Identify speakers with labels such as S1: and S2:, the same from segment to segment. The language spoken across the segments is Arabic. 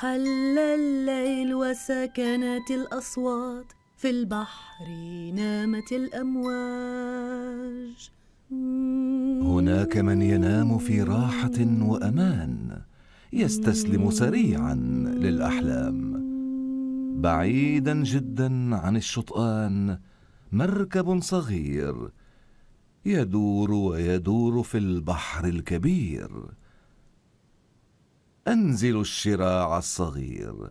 S1: حل الليل وسكنت الأصوات في البحر نامت الأمواج.
S2: هناك من ينام في راحة وأمان يستسلم سريعا للأحلام. بعيدا جدا عن الشطآن مركب صغير يدور ويدور في البحر الكبير. أنزل الشراع الصغير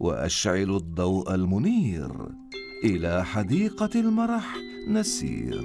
S2: وأشعل الضوء المنير إلى حديقة المرح نسير.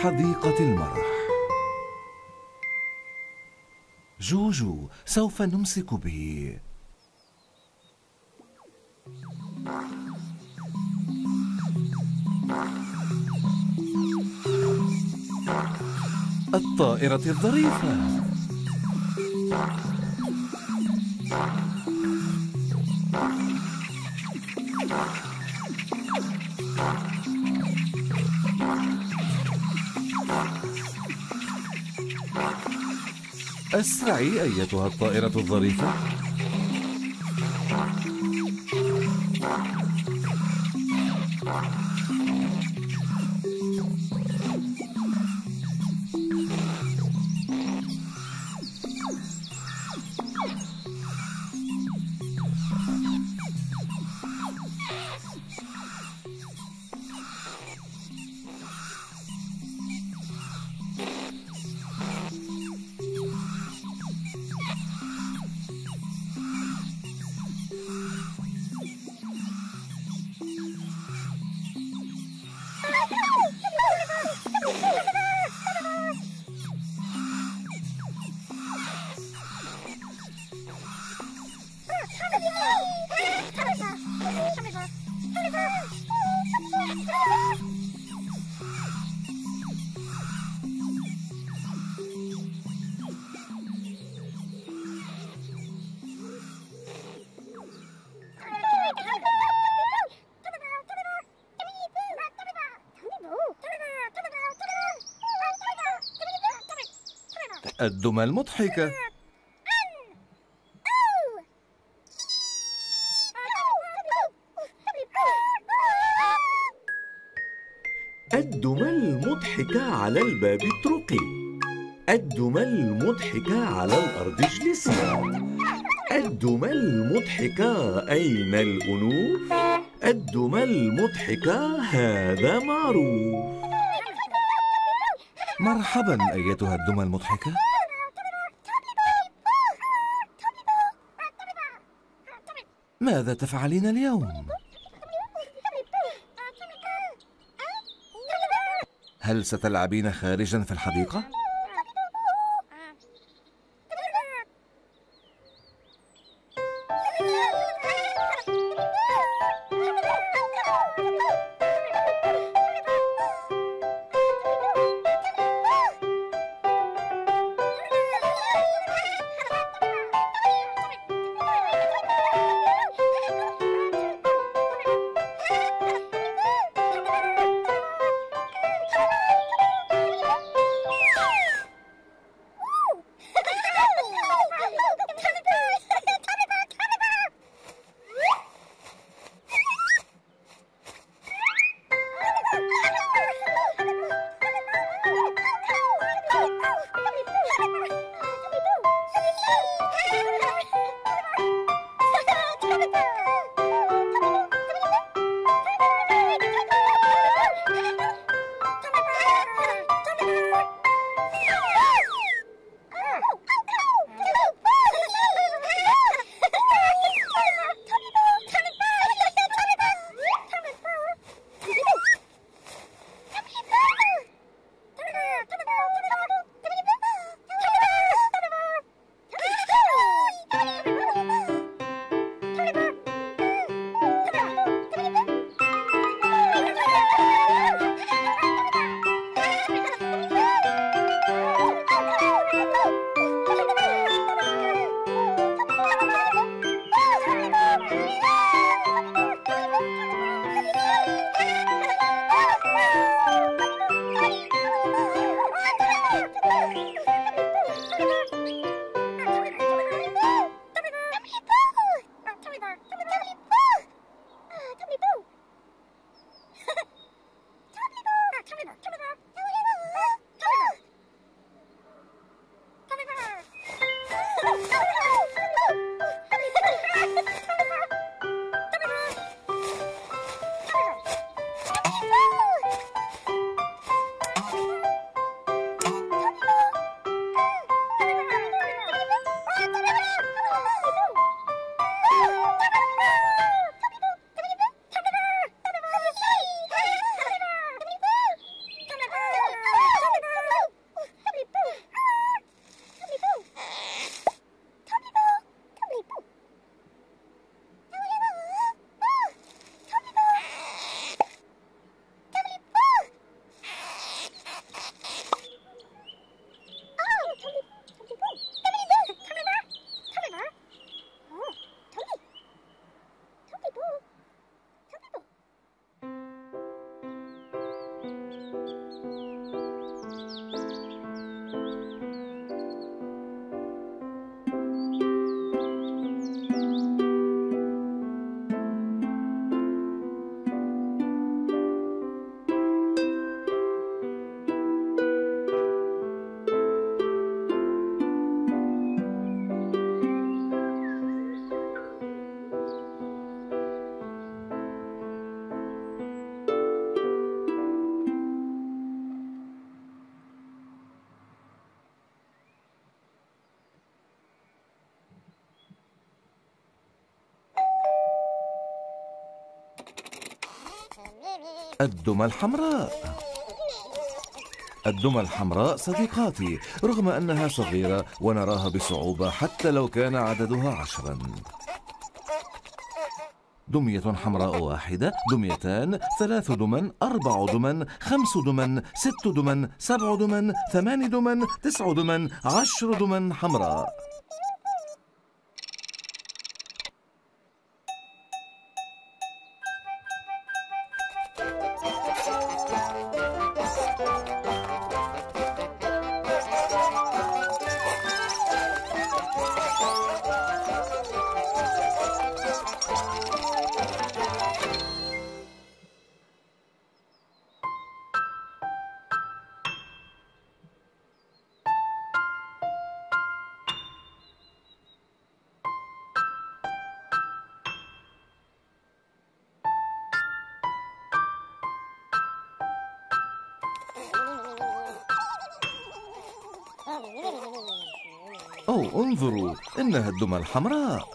S2: حديقة المرح. جوجو سوف نمسك به. الطائرة الظريفة. أسرعي أيتها الطائرة الظريفة. الدمى المضحكة.
S3: الدمى المضحكة على الباب اطرقي الدمى المضحكة على الأرض اجلسي. الدمى المضحكة أين الأنوف؟ الدمى المضحكة هذا معروف.
S2: مرحبا أيتها الدمى المضحكة ماذا تفعلين اليوم؟ هل ستلعبين خارجا في الحديقة؟ الدمى الحمراء. الدمى الحمراء صديقاتي رغم أنها صغيرة ونراها بصعوبة حتى لو كان عددها عشرا. دمية حمراء واحدة دميتان ثلاث دمن أربع دمن خمس دمن ست دمن سبع دمن ثمان دمن تسع دمن عشر دمن حمراء. انظروا إنها الدمى الحمراء.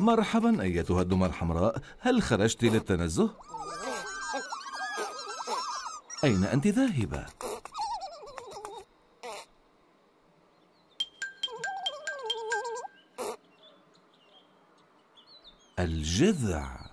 S2: مرحبا أيتها الدمى الحمراء هل خرجت للتنزه؟ أين أنت ذاهبة؟ الجذع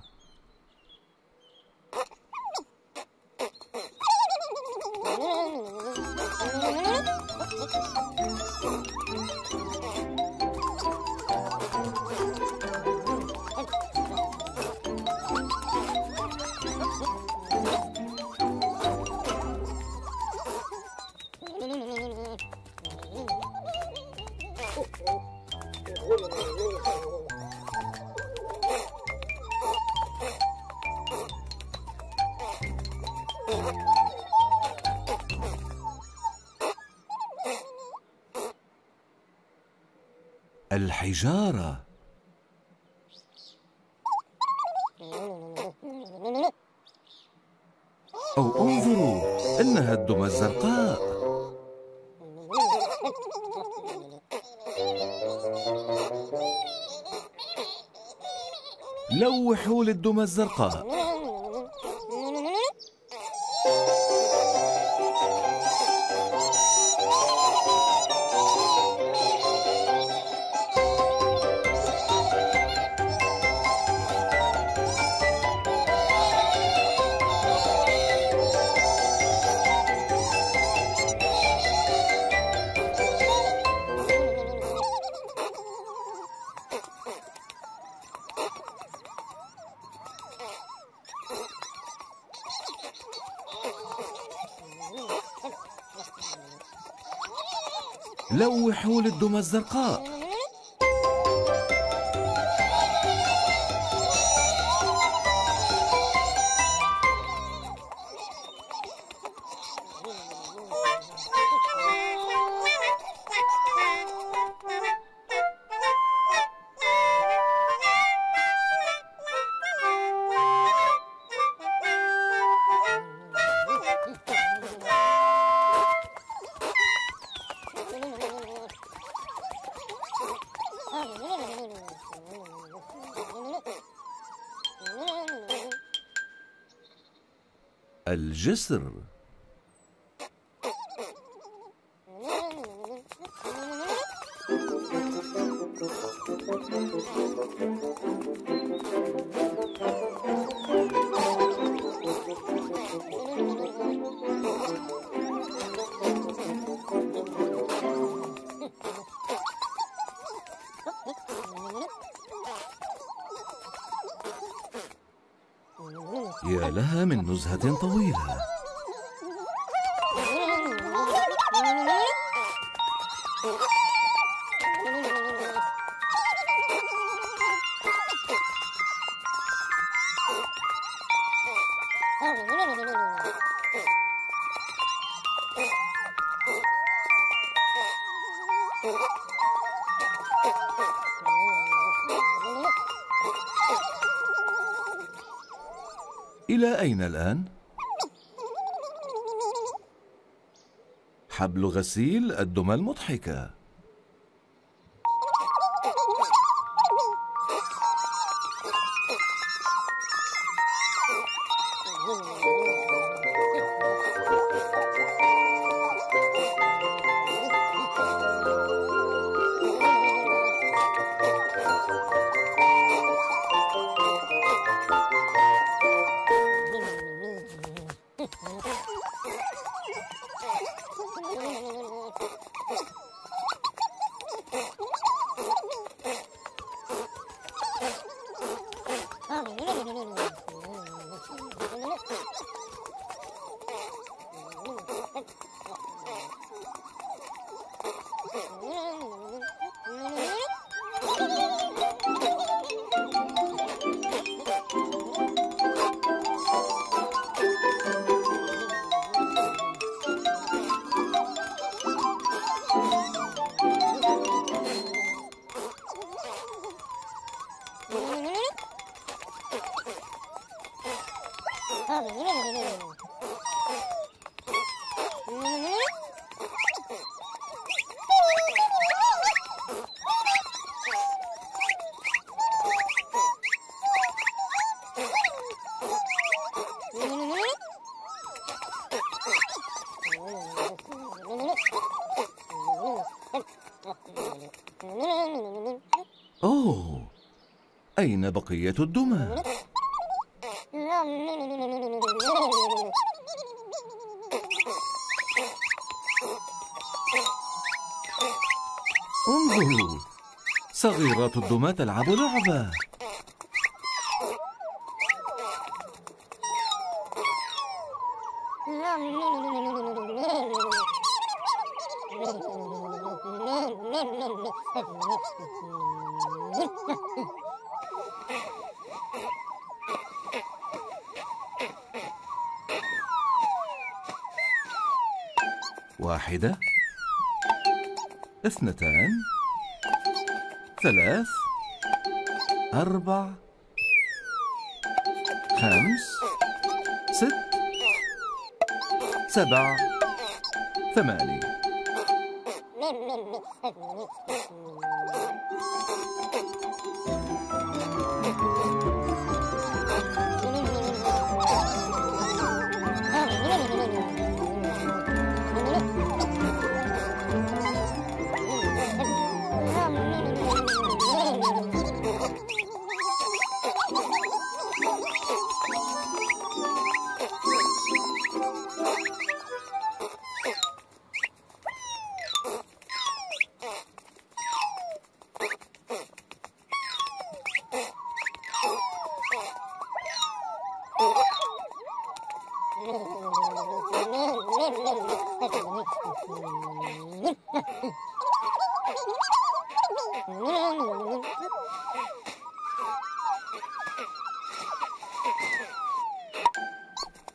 S2: الحجارة. أو انظروا إنها الدمى الزرقاء. لوحوا للدمى الزرقاء. لوحوا للدمى الزرقاء. الجسر. إلى أين الآن؟ حبل غسيل الدمى المضحكة أوه أين بقية الدمى؟ انظروا صغيرات الدمى تلعب لعبة واحدة اثنتان ثلاث أربع خمس ست سبع ثمانية.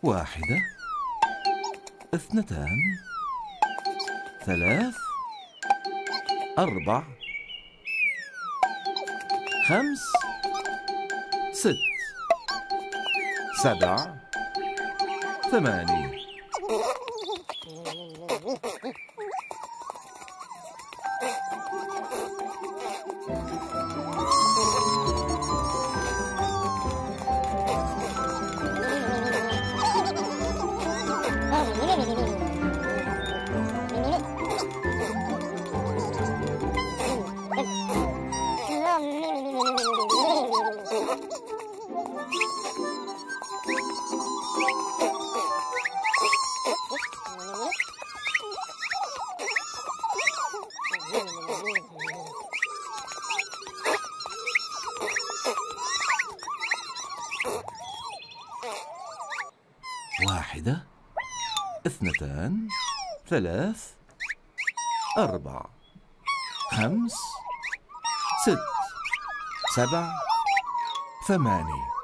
S2: واحدة. اثنتان. ثلاث. أربع. خمس. ست. سبع. ثمانية. اثنتان ثلاث أربع خمس ست سبع ثماني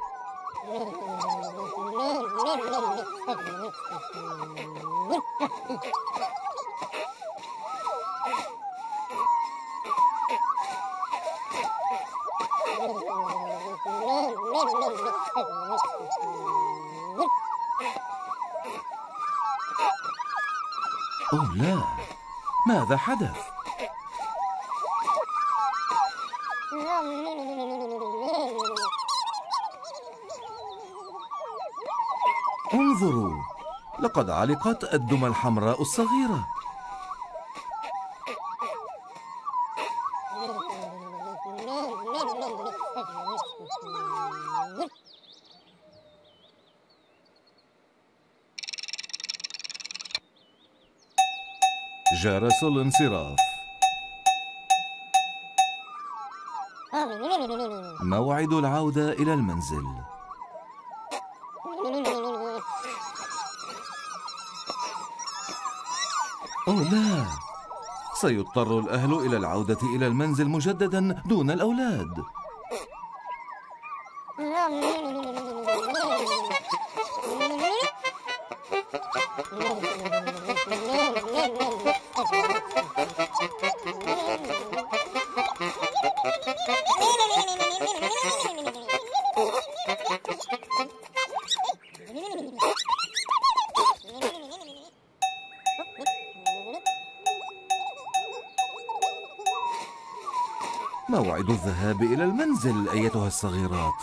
S2: أوه لا ماذا حدث؟ انظروا لقد علقت الدمى الحمراء الصغيرة جرس الانصراف. موعد العودة إلى المنزل. أوه لا سيضطر الأهل إلى العودة إلى المنزل مجددا دون الأولاد. الذهاب إلى المنزل أيتها الصغيرات؟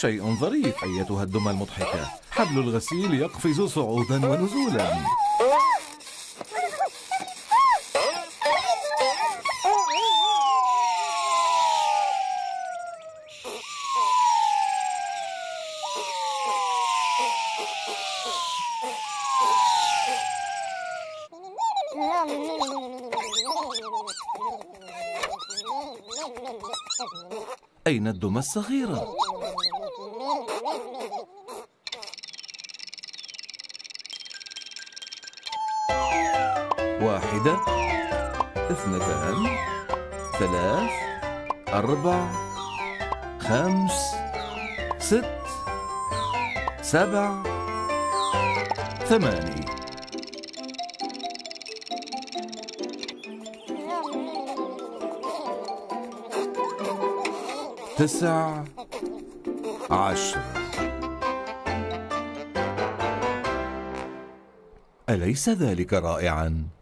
S2: شيء ظريف أيتها الدمى المضحكة حبل الغسيل يقفز صعودا ونزولا أين الدمى الصغيرة؟ واحدة اثنتان ثلاث أربع خمس ست سبع ثماني تسع عشر أليس ذلك رائعا؟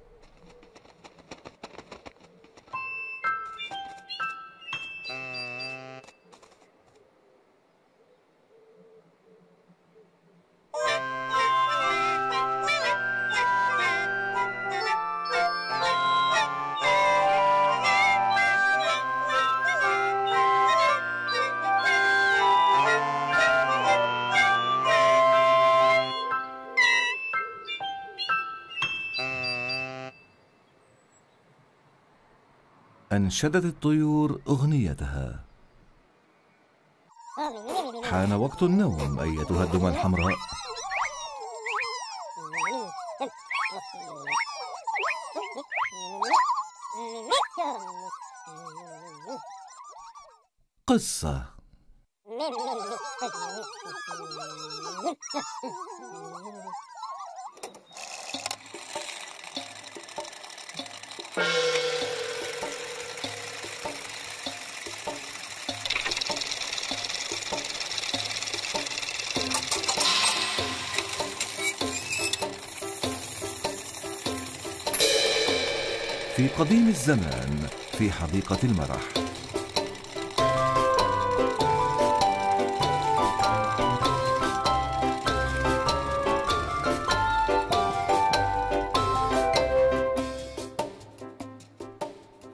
S2: أنشدت الطيور أغنيتها. حان وقت النوم أيتها الدمى الحمراء. قصة. في قديم الزمان في حديقة المرح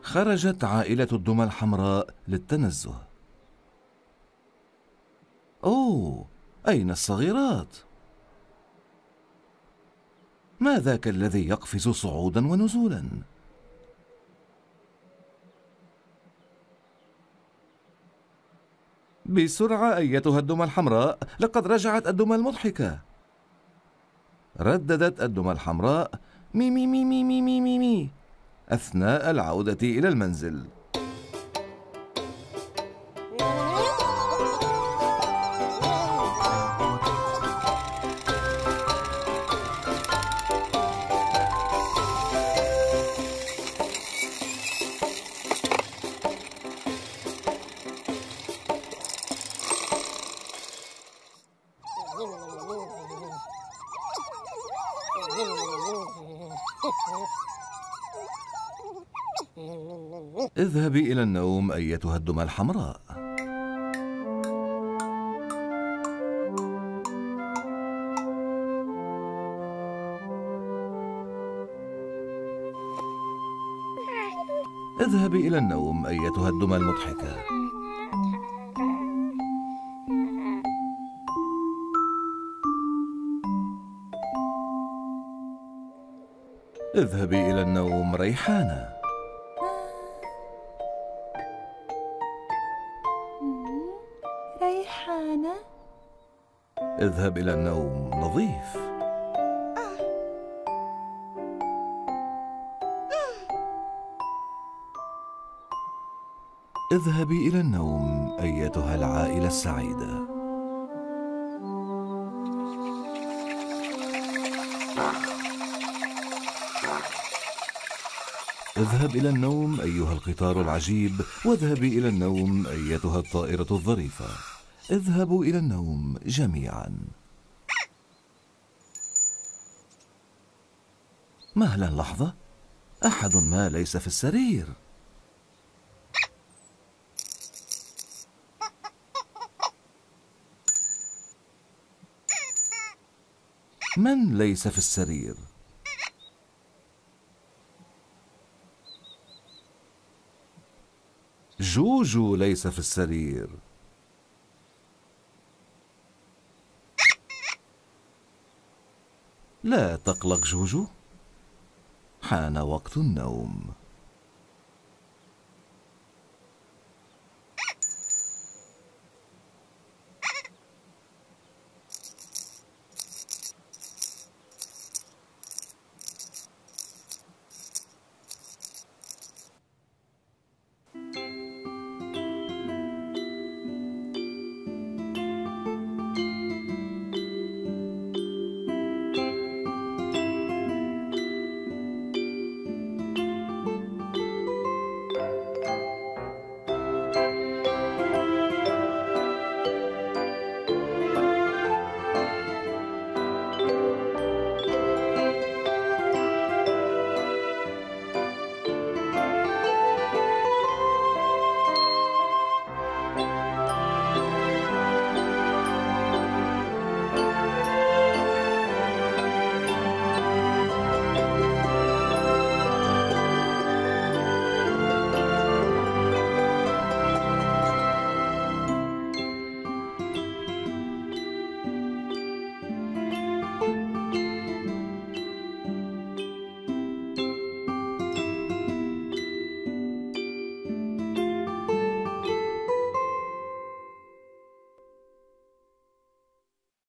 S2: خرجت عائلة الدمى الحمراء للتنزه أوه أين الصغيرات؟ ما ذاك الذي يقفز صعودا ونزولا؟ بسرعة أيتها الدمى الحمراء لقد رجعت الدمى المضحكة. رددت الدمى الحمراء مي مي مي مي مي مي مي, أثناء العودة إلى المنزل. اذهبي إلى النوم أيتها الدمى الحمراء. اذهبي إلى النوم أيتها الدمى المضحكة. اذهبي إلى النوم
S1: ريحانة
S2: اذهب إلى النوم نظيف. اذهبي إلى النوم أيتها العائلة السعيدة. اذهب إلى النوم أيها القطار العجيب واذهبي إلى النوم أيتها الطائرة الظريفة. اذهبوا إلى النوم جميعا. مهلا لحظة. أحد ما ليس في السرير. من ليس في السرير؟ جوجو ليس في السرير. لا تقلق جوجو. حان وقت النوم.